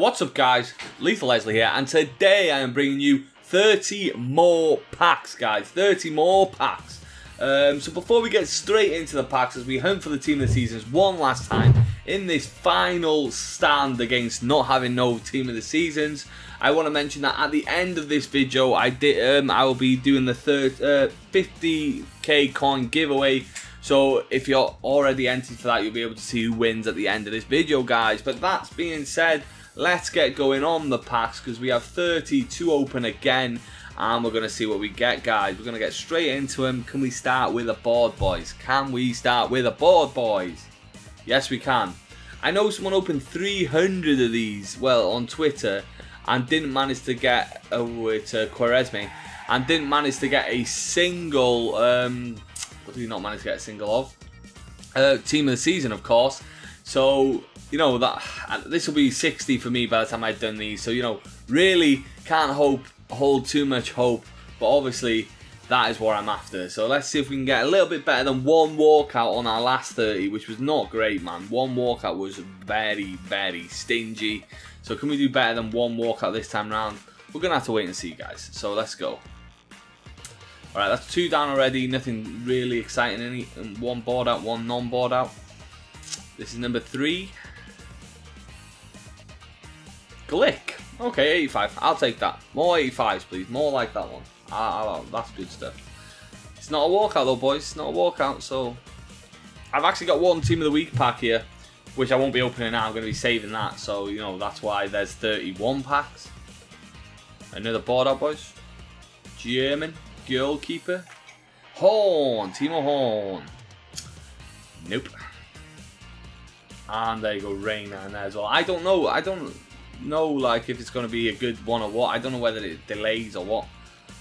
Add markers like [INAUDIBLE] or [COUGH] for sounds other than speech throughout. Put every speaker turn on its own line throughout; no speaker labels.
What's up guys, Lethal Leslie here and today I am bringing you 30 more packs guys, 30 more packs. Um, so before we get straight into the packs as we hunt for the team of the seasons one last time in this final stand against not having no team of the seasons, I want to mention that at the end of this video I did um, I will be doing the third uh, 50k coin giveaway so if you're already entered for that, you'll be able to see who wins at the end of this video, guys. But that's being said, let's get going on the packs because we have 30 to open again. And we're going to see what we get, guys. We're going to get straight into them. Can we start with a board, boys? Can we start with a board, boys? Yes, we can. I know someone opened 300 of these, well, on Twitter, and didn't manage to get, it's uh, Quaresme, and didn't manage to get a single, um, what did he not manage to get a single of? Uh, team of the season, of course. So, you know, that this will be 60 for me by the time I've done these. So, you know, really can't hope, hold too much hope. But obviously, that is what I'm after. So let's see if we can get a little bit better than one walkout on our last 30, which was not great, man. One walkout was very, very stingy. So can we do better than one walkout this time round? We're going to have to wait and see, guys. So let's go. Alright, that's two down already. Nothing really exciting. Any um, One board out, one non-board out. This is number three. Glik. Okay, 85. I'll take that. More 85s, please. More like that one. Ah, ah, that's good stuff. It's not a walkout though, boys. It's not a walkout, so... I've actually got one Team of the Week pack here, which I won't be opening now. I'm going to be saving that, so, you know, that's why there's 31 packs. Another board out, boys. German goalkeeper. Horn, Timo Horn. Nope. And there you go, Rain and there as well. I don't know. I don't know like if it's going to be a good one or what. I don't know whether it delays or what.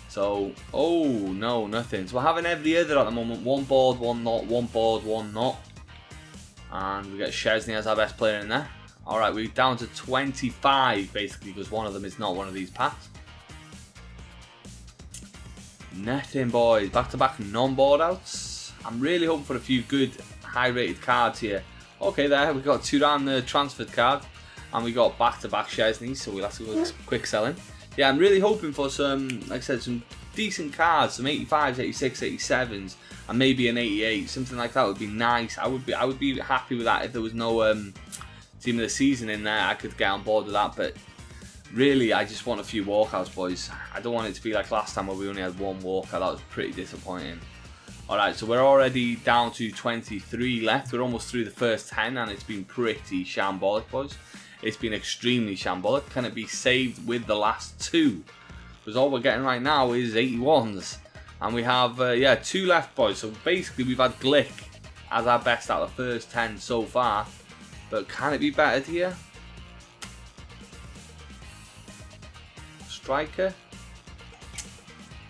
So, oh no, nothing. So we're having every other at the moment. One board, one not. One board, one not. And we got Szczesny as our best player in there. Alright, we're down to 25 basically because one of them is not one of these packs. Nothing, boys. Back-to-back non-board outs. I'm really hoping for a few good, high-rated cards here. Okay, there. we got two down the transferred card. And we got back-to-back Szczesny, so we'll have to go quick selling. Yeah, I'm really hoping for some, like I said, some decent cards, some 85s, 86s, 87s, and maybe an 88. Something like that would be nice. I would be, I would be happy with that if there was no um, team of the season in there. I could get on board with that, but really, I just want a few walkouts, boys. I don't want it to be like last time where we only had one walkout. That was pretty disappointing. Alright, so we're already down to 23 left. We're almost through the first 10 and it's been pretty shambolic, boys. It's been extremely shambolic. Can it be saved with the last two? Because all we're getting right now is 81s. And we have, uh, yeah, two left, boys. So basically we've had Glik as our best out of the first 10 so far. But can it be better here? striker.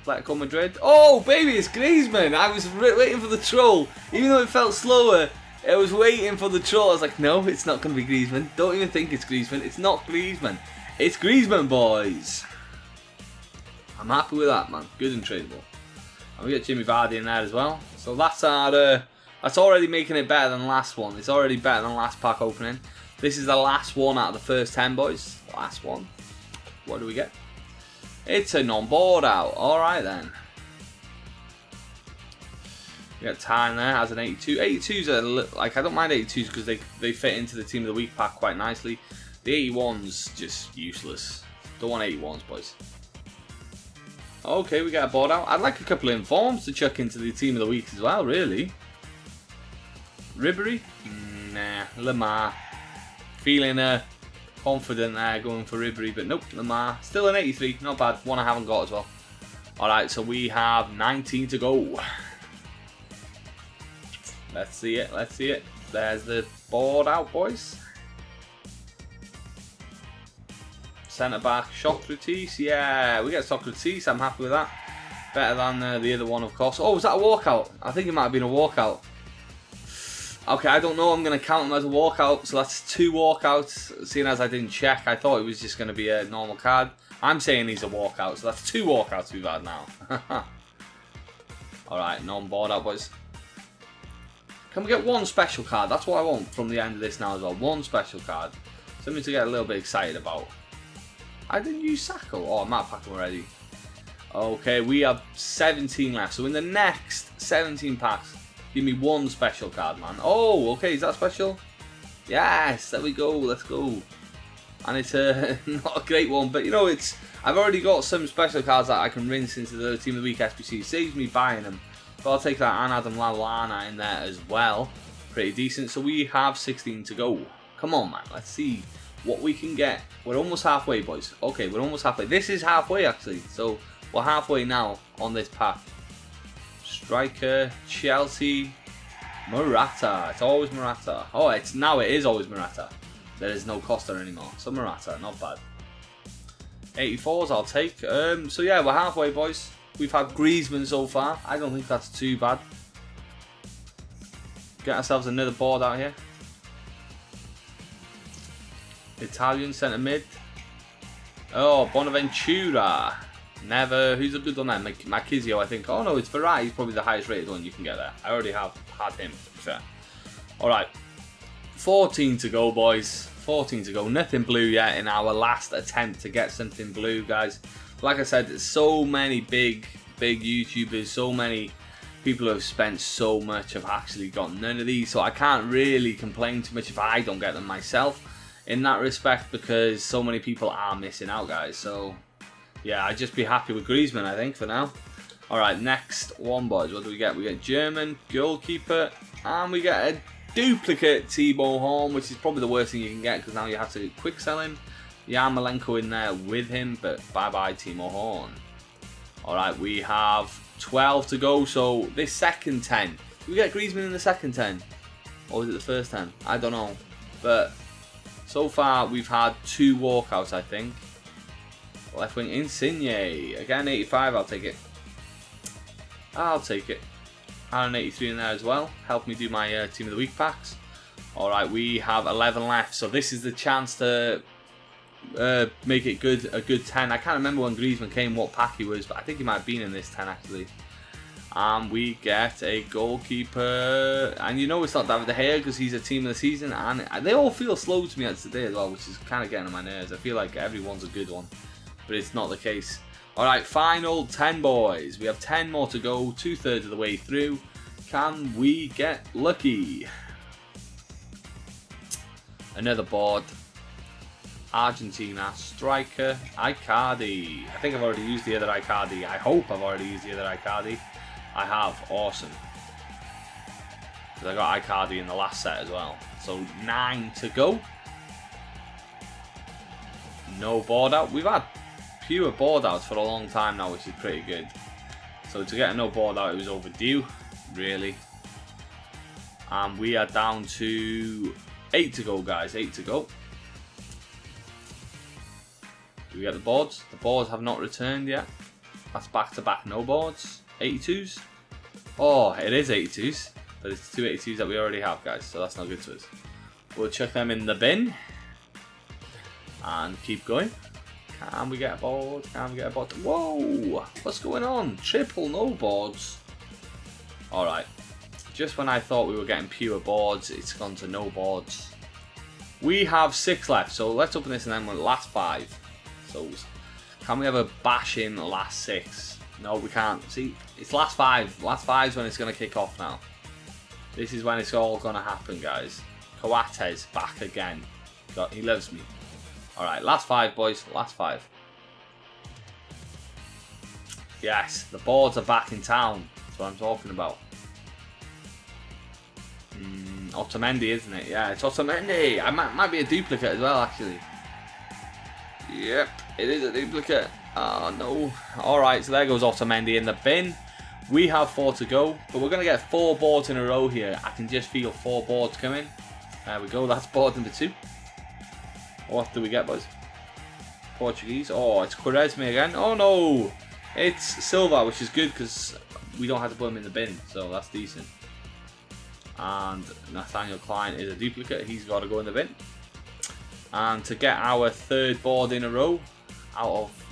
Atletico Madrid. Oh, baby, it's Griezmann. I was waiting for the troll. Even though it felt slower, I was waiting for the troll. I was like, no, it's not going to be Griezmann. Don't even think it's Griezmann. It's not Griezmann. It's Griezmann, boys. I'm happy with that, man. Good and tradable. And we got Jimmy Vardy in there as well. So that's our, uh, that's already making it better than last one. It's already better than last pack opening. This is the last one out of the first 10, boys. Last one. What do we get? It's a non-board out. Alright then. We got time there as an 82. 82s are like I don't mind 82s because they they fit into the team of the week pack quite nicely. The 81s just useless. Don't want 81s, boys. Okay, we got a board out. I'd like a couple of informs to chuck into the team of the week as well, really. Ribery? Nah, Lemar. Feeling a confident there going for Ribery, but nope, Lemar. Still an 83, not bad. One I haven't got as well. Alright, so we have 19 to go. Let's see it, let's see it. There's the board out, boys. Centre back, Sokratis. Yeah, we get Sokratis. I'm happy with that. Better than uh, the other one, of course. Oh, was that a walkout? I think it might have been a walkout. Okay, I don't know. I'm going to count them as a walkout. So that's two walkouts. Seeing as I didn't check, I thought it was just going to be a normal card. I'm saying he's a walkout. So that's two walkouts we've had now. [LAUGHS] Alright, non-board out, boys. Can we get one special card? That's what I want from the end of this now as well. One special card. Something to get a little bit excited about. I didn't use Sacco. Oh, I might have packed them already. Okay, we have 17 left. So in the next 17 packs, give me one special card, man. Oh, okay, is that special? Yes, there we go. Let's go. And it's uh, [LAUGHS] not a great one, but you know, it's I've already got some special cards that I can rinse into the Team of the Week. It saves me buying them. But I'll take that and Adam Lallana in there as well. Pretty decent. So we have 16 to go. Come on, man. Let's see what we can get. We're almost halfway, boys. Okay, we're almost halfway. This is halfway, actually. So we're halfway now on this path. Striker, Chelsea, Morata. It's always Morata. Oh, it's now it is always Morata. There is no Costa anymore. So Morata, not bad. 84s I'll take. Um, so yeah, we're halfway, boys. We've had Griezmann so far. I don't think that's too bad. Get ourselves another board out here. Italian centre mid. Oh, Bonaventura. Never. Who's a good one there? Marchisio, I think. Oh no, it's Verratti. He's probably the highest rated one you can get there. I already have had him, fair. Alright. 14 to go, boys. 14 to go. Nothing blue yet in our last attempt to get something blue, guys. Like I said, so many big, big YouTubers, so many people who have spent so much have actually got none of these. So I can't really complain too much if I don't get them myself in that respect because so many people are missing out, guys. So yeah, I'd just be happy with Griezmann, I think, for now. Alright, next one, boys. What do we get? We get German, goalkeeper, and we get a duplicate Timo Horn, which is probably the worst thing you can get because now you have to quick sell him. Yarmolenko in there with him, but bye-bye Timo Horn. Alright, we have 12 to go, so this second 10. we get Griezmann in the second 10? Or was it the first 10? I don't know. But so far we've had two walkouts, I think. Left wing Insigne. Again, 85, I'll take it. I'll take it. And an 83 in there as well. Help me do my uh, Team of the Week packs. Alright, we have 11 left. So this is the chance to uh, make it good a good 10. I can't remember when Griezmann came, what pack he was, but I think he might have been in this 10 actually. And we get a goalkeeper. And you know it's not David De Gea because he's a team of the season. And they all feel slow to me as today as well, which is kind of getting on my nerves. I feel like everyone's a good one but it's not the case. Alright, final 10 boys. We have 10 more to go, two thirds of the way through. Can we get lucky? Another board. Argentina, striker, Icardi. I think I've already used the other Icardi. I hope I've already used the other Icardi. I have. Awesome. Because I got Icardi in the last set as well. So nine to go. No board out. We've had fewer board outs for a long time now, which is pretty good. So to get a no board out, it was overdue, really. And we are down to eight to go, guys. Eight to go. Do we get the boards? The boards have not returned yet. That's back-to-back -back no boards. 82s. Oh, it is 82s. But it's two 82s that we already have, guys. So that's not good to us. We'll chuck them in the bin. And keep going. Can we get a board? Can we get a board? Whoa! What's going on? Triple no boards. Alright. Just when I thought we were getting pure boards, it's gone to no boards. We have six left, so let's open this and then we'll last five. So, can we have a bash in last six? No, we can't. See, it's last five. Last five is when it's going to kick off now. This is when it's all going to happen, guys. Coates back again. God, he loves me. Alright, last five, boys. Last five. Yes, the boards are back in town. That's what I'm talking about. Mm, Otamendi, isn't it? Yeah, it's Otamendi. I might, might be a duplicate as well, actually. Yep, it is a duplicate. Oh, no. Alright, so there goes Otamendi in the bin. We have four to go, but we're going to get four boards in a row here. I can just feel four boards coming. There we go, that's board number two. What do we get, boys? Portuguese. Oh, it's Quaresma again. Oh, no. It's Silva, which is good because we don't have to put him in the bin. So that's decent. And Nathaniel Clyne is a duplicate. He's got to go in the bin. And to get our third board in a row out of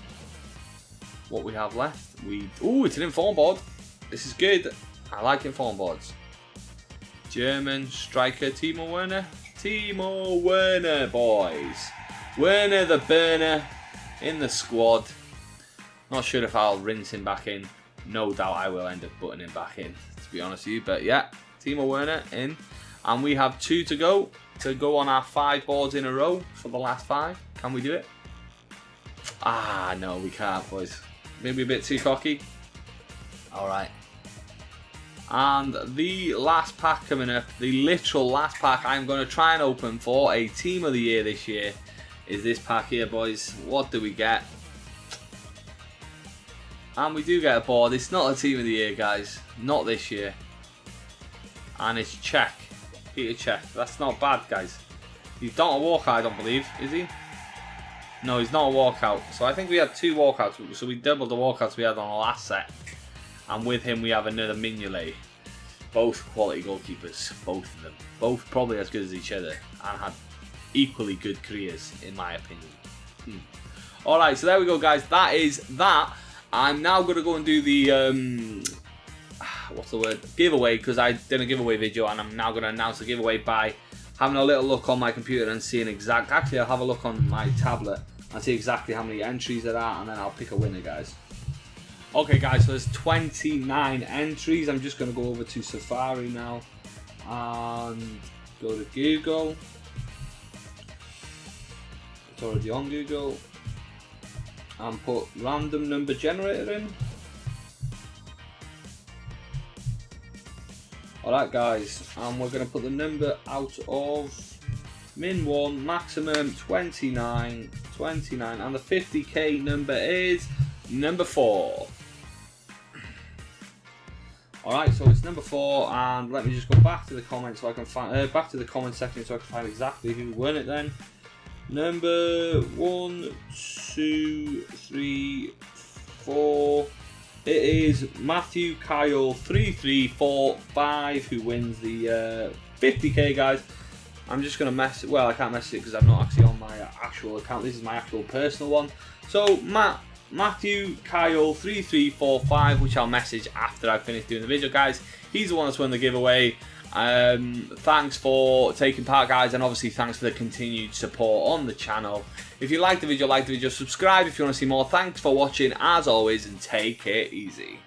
what we have left, we... Oh, it's an inform board. This is good. I like inform boards. German striker Timo Werner. Timo Werner, boys. Werner the burner in the squad. Not sure if I'll rinse him back in. No doubt I will end up putting him back in, to be honest with you. But yeah, Timo Werner in. And we have two to go to go on our five boards in a row for the last five. Can we do it? Ah, no, we can't, boys. Maybe a bit too cocky. All right. And the last pack coming up, the literal last pack I'm going to try and open for a team of the year this year is this pack here, boys. What do we get? And we do get a board. It's not a team of the year, guys. Not this year. And it's Cech. Peter Cech. That's not bad, guys. He's not a walkout, I don't believe. Is he? No, he's not a walkout. So I think we had two walkouts. So we doubled the walkouts we had on the last set. And with him, we have another Mignolet. Both quality goalkeepers. Both of them. Both probably as good as each other. And had equally good careers, in my opinion. Hmm. Alright, so there we go, guys. That is that. I'm now going to go and do the, um, [SIGHS] what's the word, giveaway, because I did a giveaway video, and I'm now going to announce the giveaway by having a little look on my computer and seeing exact, actually I'll have a look on my tablet and see exactly how many entries there are, and then I'll pick a winner, guys. Okay, guys, so there's 29 entries. I'm just going to go over to Safari now and go to Google. It's already on Google and put random number generator in. Alright guys, and we're going to put the number out of min 1, maximum 29, 29, and the 50k number is number 4. Alright, so it's number 4, and let me just go back to the comments so I can find, uh, back to the comment section so I can find exactly who won it then. Number one, two, three, four. It is Matthew Kyle three three four five who wins the uh, 50k, guys. I'm just gonna mess. Well, I can't mess it because I'm not actually on my actual account. This is my actual personal one. So Matt Matthew Kyle three three four five, which I'll message after I finish doing the video, guys. He's the one that's won the giveaway. Um, thanks for taking part, guys, and obviously thanks for the continued support on the channel. If you like the video, like the video, subscribe if you want to see more. Thanks for watching, as always, and take it easy.